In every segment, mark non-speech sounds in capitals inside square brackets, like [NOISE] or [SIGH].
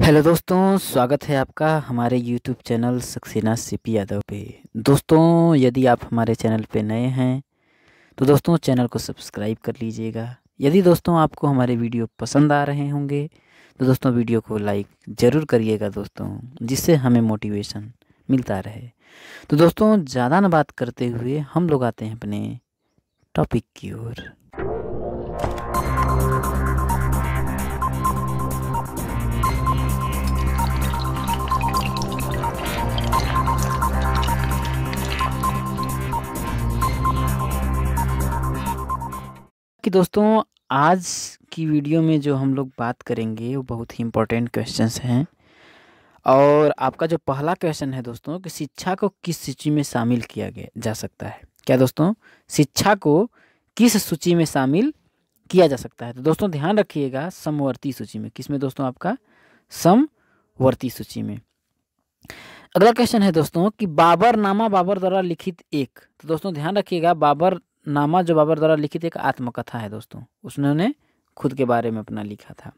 Hello दोस्तों, स्वागत है आपका हमारे YouTube channel Saxena CP Yadav पे। दोस्तों, यदि आप हमारे चैनल पे नए हैं तो दोस्तों, चैनल को सब्सक्राइब कर लीजिएगा। यदि दोस्तों, आपको हमारे वीडियो पसंद आ रहे होंगे तो दोस्तों, वीडियो को लाइक ज़रूर करिएगा दोस्तों, जिससे हमें मोटिवेशन मिलता रहे। तो दोस्तों, ज़्यादा न बात करते हुए हम लोग आते हैं अपने टॉपिक की ओर। कि दोस्तों, आज की वीडियो में जो हम लोग बात करेंगे, वो बहुत ही इम्पोर्टेंट क्वेश्चंस हैं। और आपका जो पहला क्वेश्चन है दोस्तों, कि शिक्षा को किस सूची में शामिल किया गया, जा सकता है। क्या दोस्तों? शिक्षा को किस सूची में शामिल किया जा सकता है? तो दोस्तों, ध्यान रखिएगा समवर्ती सूची में। किसमें दोस्तों आपका? समवर्ती सूची में। अगला क्वेश्चन है दोस्तों, कि बाबर नामा बाबर द्वारा लिखित एक। तो दोस्तों, ध्यान रखिएगा, बाबर नामा जो बाबर द्वारा लिखित एक आत्मकथा है दोस्तों। उसने खुद के बारे में अपना लिखा था।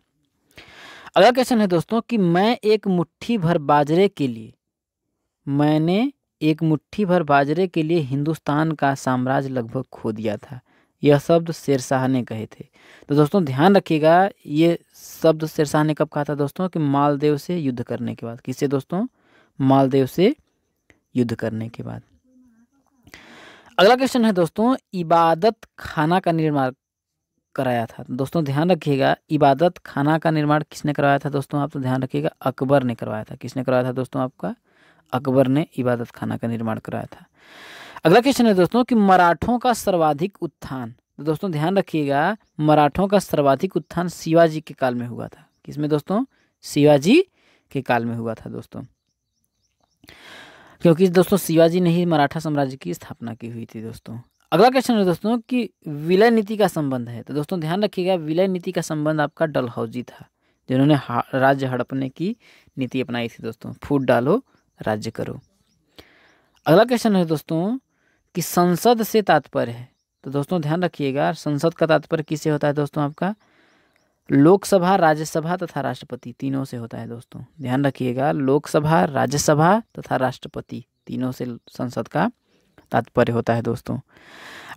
अगला क्वेश्चन है दोस्तों कि मैं एक मुट्ठी भर बाजरे के लिए, मैंने एक मुट्ठी भर बाजरे के लिए हिंदुस्तान का साम्राज्य लगभग खो दिया था। यह शब्द शेरशाह ने कहे थे। तो दोस्तों, ध्यान रखिएगा, ये शब्द शेरशाह ने कब कहा था दोस्तों कि मालदेव से युद्ध करने के बाद? किससे दोस्तों? मालदेव से युद्ध करने के बाद। अगला क्वेश्चन है दोस्तों, इबादत खाना का निर्माण कराया था। दोस्तों, ध्यान रखिएगा, इबादत खाना का निर्माण किसने करवाया था दोस्तों? आप तो ध्यान रखिएगा, अकबर ने करवाया था। किसने करवाया था दोस्तों आपका? अकबर ने इबादत खाना का निर्माण कराया था। अगला क्वेश्चन है दोस्तों कि मराठों का सर्वाधिक उत्थान। तो दोस्तों, ध्यान रखिएगा, मराठों का सर्वाधिक उत्थान शिवाजी के काल में हुआ था। किसमें दोस्तों? शिवाजी के काल में हुआ था दोस्तों। क्योंकि दोस्तों शिवाजी ने ही मराठा साम्राज्य की स्थापना की हुई थी दोस्तों। अगला क्वेश्चन है दोस्तों कि विलय नीति का संबंध है। तो दोस्तों ध्यान रखिएगा, विलय नीति का संबंध आपका डलहौजी था, जिन्होंने राज्य हड़पने की नीति अपनाई थी दोस्तों। फूट डालो, राज्य करो। अगला क्वेश्चन है दोस्तों कि संसद से तात्पर्य है। तो दोस्तों ध्यान रखिएगा, संसद का तात्पर्य किससे होता है दोस्तों आपका? लोकसभा, राज्यसभा तथा राष्ट्रपति तीनों से होता है दोस्तों। ध्यान रखिएगा, लोकसभा, राज्यसभा तथा राष्ट्रपति तीनों से संसद का तात्पर्य होता है दोस्तों।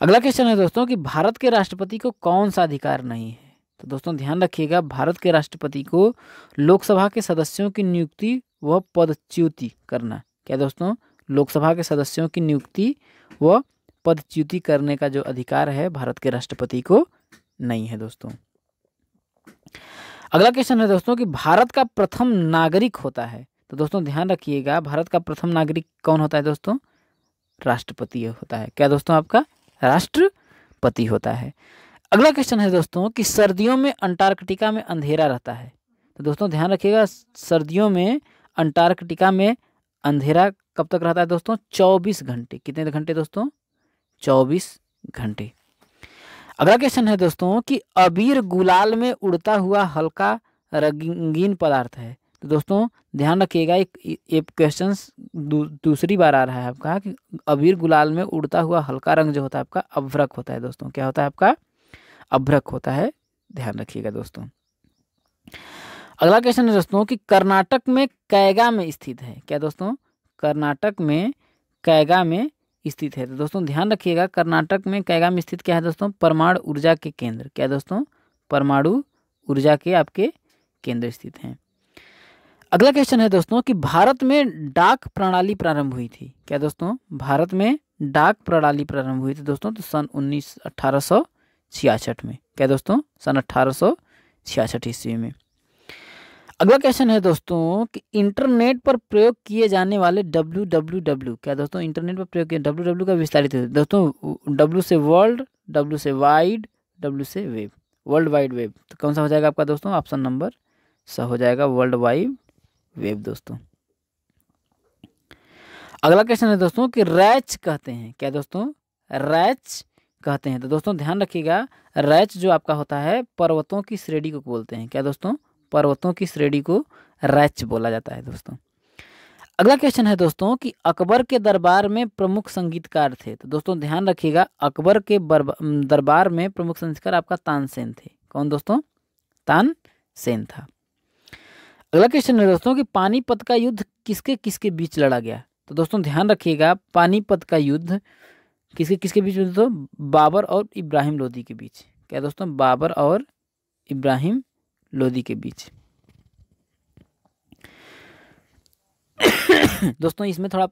अगला क्वेश्चन है दोस्तों कि भारत के राष्ट्रपति को कौन सा अधिकार नहीं है? तो दोस्तों ध्यान रखिएगा, भारत के राष्ट्रपति को लोकसभा के सदस्यों की नियुक्ति व पदच्युति करना। क्या दोस्तों? लोकसभा के सदस्यों की नियुक्ति व पदच्युति करने का जो अधिकार है, भारत के राष्ट्रपति को नहीं है दोस्तों। अगला क्वेश्चन है दोस्तों कि भारत का प्रथम नागरिक होता है। तो दोस्तों ध्यान रखिएगा, भारत का प्रथम नागरिक कौन होता है दोस्तों? राष्ट्रपति होता है। क्या दोस्तों आपका? राष्ट्रपति होता है। अगला क्वेश्चन है दोस्तों कि सर्दियों में अंटार्कटिका में अंधेरा रहता है। तो दोस्तों ध्यान रखिएगा, सर्दियों में अंटार्कटिका में अंधेरा कब तक रहता है दोस्तों? चौबीस घंटे। कितने घंटे दोस्तों? चौबीस घंटे। अगला क्वेश्चन है दोस्तों कि अबीर गुलाल में उड़ता हुआ हल्का रंगीन पदार्थ है। तो दोस्तों ध्यान रखिएगा एक क्वेश्चन दू, दूसरी बार आ रहा है आपका कि अबीर गुलाल में उड़ता हुआ हल्का रंग जो होता है आपका अभ्रक होता है दोस्तों। क्या होता है आपका? अभ्रक होता है। ध्यान रखिएगा दोस्तों। अगला क्वेश्चन है दोस्तों कि कर्नाटक में कैगा में स्थित है। क्या दोस्तों? कर्नाटक में कैगा में स्थित है। तो दोस्तों, ध्यान रखिएगा, कर्नाटक में कैगाम स्थित क्या है दोस्तों? परमाणु ऊर्जा के केंद्र। क्या दोस्तों? परमाणु ऊर्जा के आपके केंद्र स्थित हैं। अगला क्वेश्चन है दोस्तों कि भारत में डाक प्रणाली प्रारंभ हुई थी। क्या दोस्तों? भारत में डाक प्रणाली प्रारंभ हुई थी दोस्तों तो सन उन्नीस अठारह में। क्या दोस्तों? सन अठारह सौ ईस्वी में। अगला क्वेश्चन है दोस्तों कि इंटरनेट पर प्रयोग किए जाने वाले डब्ल्यू डब्ल्यू डब्ल्यू क्या दोस्तों? इंटरनेट पर प्रयोग किए डब्ल्यू डब्ल्यू का विस्तारित है। दोस्तों डब्ल्यू से वर्ल्ड डब्ल्यू से वाइड डब्ल्यू से वेब वर्ल्ड वाइड वेब तो कौन सा हो जाएगा आपका दोस्तों? ऑप्शन नंबर स हो जाएगा वर्ल्ड वाइड वेब दोस्तों। अगला क्वेश्चन है दोस्तों कि रैच कहते हैं। क्या दोस्तों? रैच कहते हैं। तो दोस्तों, ध्यान रखिएगा, रैच जो आपका होता है, पर्वतों की श्रेणी को बोलते हैं। क्या दोस्तों? पर्वतों की श्रेणी को रैच बोला जाता है दोस्तों। अगला क्वेश्चन है दोस्तों कि अकबर के दरबार में प्रमुख संगीतकार थे। तो दोस्तों ध्यान रखिएगा, अकबर के दरबार में प्रमुख संगीतकार आपका तानसेन थे। कौन दोस्तों? तानसेन था। अगला क्वेश्चन है दोस्तों कि पानीपत का युद्ध किसके किसके बीच लड़ा गया? तो दोस्तों ध्यान रखिएगा, पानीपत का युद्ध किसके किसके बीच दोस्तों बाबर और इब्राहिम लोदी के बीच। क्या दोस्तों? बाबर और इब्राहिम लोदी के बीच। दोस्तों, इसमें थोड़ा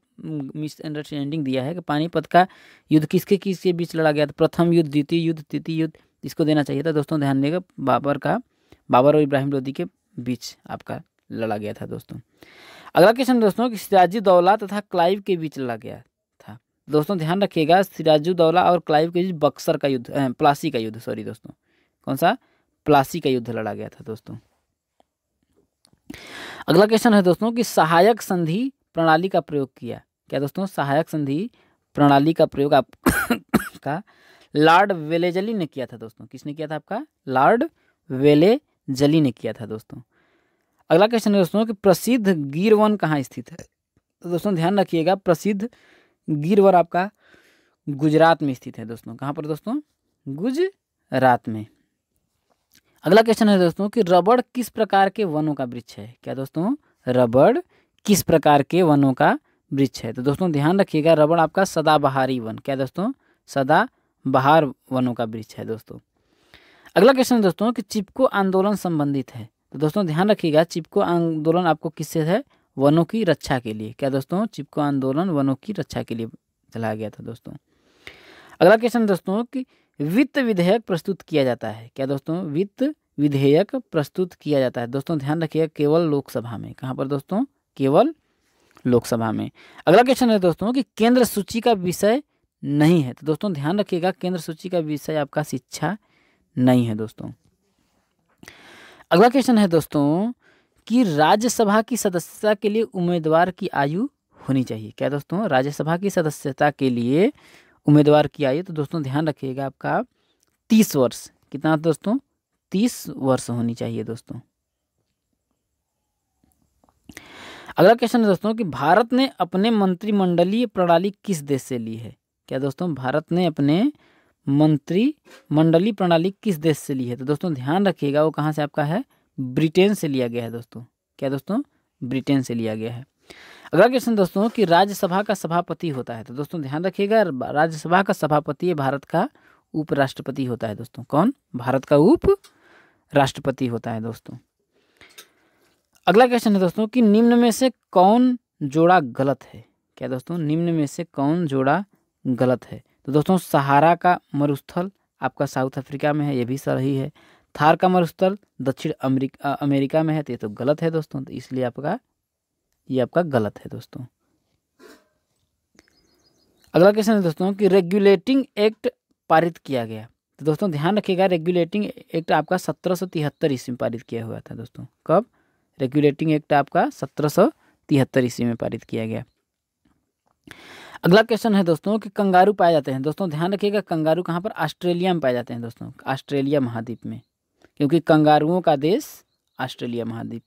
मिसअंडरस्टैंडिंग दिया है कि पानीपत का युद्ध किसके किसके बीच लड़ा गया था? प्रथम युद्ध, द्वितीय युद्ध, तृतीय युद्ध, इसको देना चाहिए था। दोस्तों, ध्यान देगा, बाबर का, बाबर और इब्राहिम लोधी के बीच आपका लड़ा गया था, दोस्तों। अगला क्वेश्चन दोस्तों, कि सिराजुद्दौला तथा क्लाइव के बीच लड़ा गया था। दोस्तों, ध्यान रखिएगा सिराजुद्दौला और क्लाइव के बीच बक्सर का युद्ध प्लासी का युद्ध सॉरी दोस्तों। कौन सा? प्लासी का युद्ध लड़ा गया था, दोस्तों। अगला क्वेश्चन है, दोस्तों, कि सहायक संधि प्रणाली का प्रयोग किया। क्या, दोस्तों, सहायक संधि प्रणाली का प्रयोग आप [COUGHS] का लॉर्ड वेलेजली ने किया था, दोस्तों? किसने किया था आपका? लॉर्ड वेलेजली ने किया था, दोस्तों। अगला क्वेश्चन है, दोस्तों, कि प्रसिद्ध गिर वन कहाँ स्थित है? तो दोस्तों, ध्यान रखिएगा, प्रसिद्ध गिर वन आपका गुजरात में स्थित है, दोस्तों। कहाँ पर, दोस्तों? गुजरात में। अगला क्वेश्चन है दोस्तों कि रबड़ किस प्रकार के वनों का वृक्ष है? क्या दोस्तों, रबड़ किस प्रकार के वनों का वृक्ष है? तो दोस्तों, ध्यान रखिएगा, रबड़ आपका सदाबहारी वन। क्या दोस्तों सदा बहार वनों का वृक्ष है दोस्तों। अगला क्वेश्चन है दोस्तों कि चिपको आंदोलन संबंधित है। तो दोस्तों, ध्यान रखिएगा, चिपको आंदोलन आपको किससे है? वनों की रक्षा के लिए। क्या दोस्तों, चिपको आंदोलन वनों की रक्षा के लिए चलाया गया था दोस्तों। अगला क्वेश्चन दोस्तों कि वित्त विधेयक प्रस्तुत किया जाता है। क्या दोस्तों? वित्त विधेयक प्रस्तुत किया जाता है। दोस्तों, ध्यान रखिएगा, केवल लोकसभा में। कहाँ पर दोस्तों? केवल लोकसभा में। अगला क्वेश्चन है दोस्तों कि केंद्र सूची का विषय नहीं है। तो दोस्तों, ध्यान रखिएगा, केंद्र सूची का विषय आपका शिक्षा नहीं है दोस्तों। अगला क्वेश्चन है दोस्तों कि राज्यसभा की सदस्यता के लिए उम्मीदवार की आयु होनी चाहिए। क्या दोस्तों? राज्यसभा की सदस्यता के लिए उम्मीदवार की आयु तो दोस्तों ध्यान रखिएगा आपका तीस वर्ष। कितना दोस्तों? तीस वर्ष होनी चाहिए दोस्तों। अगला क्वेश्चन है दोस्तों कि भारत ने अपने मंत्रिमंडलीय प्रणाली किस देश से ली है? क्या दोस्तों भारत ने अपने मंत्रिमंडलीय प्रणाली किस देश से ली है? तो दोस्तों ध्यान रखिएगा वो कहाँ से आपका है? ब्रिटेन से लिया गया है दोस्तों। क्या दोस्तों? ब्रिटेन से लिया गया है। अगला क्वेश्चन दोस्तों कि राज्यसभा का सभापति होता है तो दोस्तों ध्यान रखिएगा, राज्यसभा का सभापति भारत का उपराष्ट्रपति होता है दोस्तों। कौन? भारत का उप राष्ट्रपति होता है दोस्तों। अगला क्वेश्चन है दोस्तों कि निम्न में से कौन जोड़ा गलत है? क्या दोस्तों, निम्न में से कौन जोड़ा गलत है? तो दोस्तों, सहारा का मरुस्थल आपका साउथ अफ्रीका में है, ये भी सही है। थार का मरुस्थल दक्षिण अमेरिका अमेरिका में है तो ये तो गलत है दोस्तों तो इसलिए आपका ये आपका गलत है दोस्तों। अगला क्वेश्चन है दोस्तों कि रेगुलेटिंग एक्ट पारित किया गया। तो दोस्तों ध्यान रखिएगा रेगुलेटिंग एक्ट आपका सत्रह सौ तिहत्तर ईस्वी में पारित किया हुआ था दोस्तों। कब? रेगुलेटिंग एक्ट आपका सत्रह सौ तिहत्तर ईस्वी में पारित किया गया। अगला क्वेश्चन है दोस्तों कि कंगारू पाए जाते हैं। दोस्तों ध्यान रखिएगा, कंगारू कहाँ पर? ऑस्ट्रेलिया में पाए जाते हैं दोस्तों, ऑस्ट्रेलिया महाद्वीप में। क्योंकि कंगारुओं का देश ऑस्ट्रेलिया महाद्वीप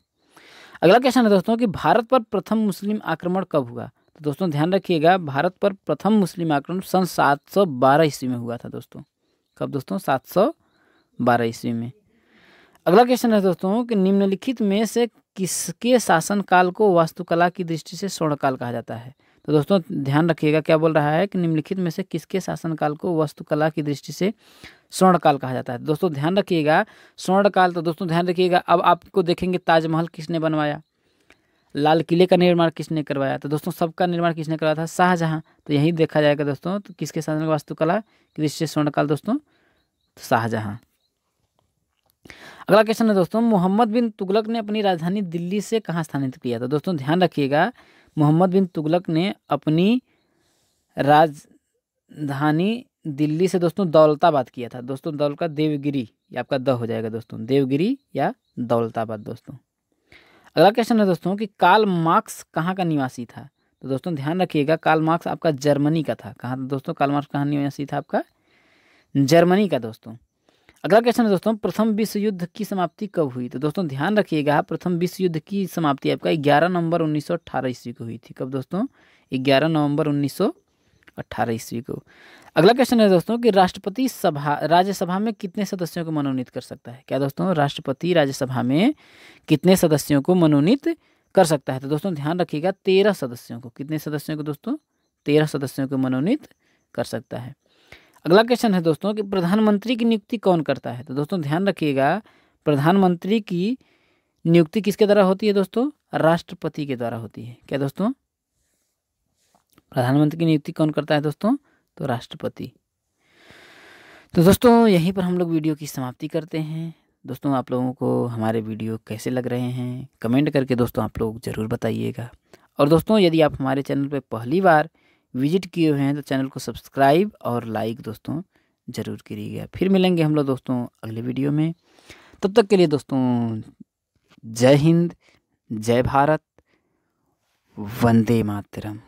अगला क्वेश्चन है दोस्तों कि भारत पर प्रथम मुस्लिम आक्रमण कब हुआ? तो दोस्तों ध्यान रखिएगा, भारत पर प्रथम मुस्लिम आक्रमण सन सात सौ बारह ईस्वी में हुआ था दोस्तों। कब दोस्तों? सात सौ बारह ईस्वी में। अगला क्वेश्चन है दोस्तों कि निम्नलिखित में से किसके शासनकाल को वास्तुकला की दृष्टि से स्वर्णकाल कहा जाता है? तो दोस्तों, ध्यान रखिएगा, क्या बोल रहा है कि निम्नलिखित में से किसके शासनकाल को वास्तुकला की दृष्टि से स्वर्णकाल कहा जाता है? दोस्तों, ध्यान रखिएगा, स्वर्णकाल तो दोस्तों, ध्यान रखिएगा, अब आपको देखेंगे ताजमहल किसने बनवाया? लाल किले का निर्माण किसने करवाया? तो दोस्तों, सबका निर्माण किसने करवाया था? शाहजहाँ। तो यही देखा जाएगा दोस्तों तो किसके शासन वास्तुकला की दृष्टि से स्वर्णकाल दोस्तों? शाहजहां। अगला क्वेश्चन है दोस्तों, मोहम्मद बिन तुगलक ने अपनी राजधानी दिल्ली से कहाँ स्थानांतरित किया? था दोस्तों, ध्यान रखिएगा मोहम्मद बिन तुगलक ने अपनी राजधानी दिल्ली से दोस्तों दौलताबाद किया था। दोस्तों दौल का देवगिरी, ये आपका द हो जाएगा दोस्तों। देवगिरी या दौलताबाद दोस्तों। अगला क्वेश्चन है दोस्तों कि काल मार्क्स कहाँ का निवासी था? तो दोस्तों, ध्यान रखिएगा काल मार्क्स आपका जर्मनी का था। कहाँ, दोस्तों काल मार्क्स कहाँ निवासी था आपका? जर्मनी का दोस्तों। अगला क्वेश्चन है दोस्तों, प्रथम विश्व युद्ध की समाप्ति कब हुई? तो दोस्तों, ध्यान रखिएगा, प्रथम विश्व युद्ध की समाप्ति आपका ग्यारह नवंबर उन्नीस सौ अठारह ईस्वी को हुई थी। कब दोस्तों? ग्यारह नवंबर उन्नीस ईस्वी को। अगला क्वेश्चन है दोस्तों कि राष्ट्रपति सभा, राज्यसभा में कितने सदस्यों को मनोनीत कर सकता है? क्या दोस्तों, राष्ट्रपति राज्यसभा में कितने सदस्यों को मनोनीत कर सकता है? तो दोस्तों, ध्यान रखिएगा, तेरह सदस्यों को। कितने सदस्यों को दोस्तों? तेरह सदस्यों को मनोनीत कर सकता है। अगला क्वेश्चन है दोस्तों कि प्रधानमंत्री की नियुक्ति कौन करता है? तो दोस्तों ध्यान रखिएगा, प्रधानमंत्री की नियुक्ति किसके द्वारा होती है दोस्तों? राष्ट्रपति के द्वारा होती है। क्या दोस्तों? प्रधानमंत्री की नियुक्ति कौन करता है दोस्तों? तो राष्ट्रपति। तो दोस्तों यहीं पर हम लोग वीडियो की समाप्ति करते हैं। दोस्तों आप लोगों को हमारे वीडियो कैसे लग रहे हैं, कमेंट करके दोस्तों आप लोग ज़रूर बताइएगा। और दोस्तों यदि आप हमारे चैनल पर पहली बार विज़िट किए हुए हैं तो चैनल को सब्सक्राइब और लाइक दोस्तों ज़रूर करिएगा। फिर मिलेंगे हम लोग दोस्तों अगले वीडियो में। तब तक के लिए दोस्तों, जय हिंद, जय भारत, वंदे मातरम।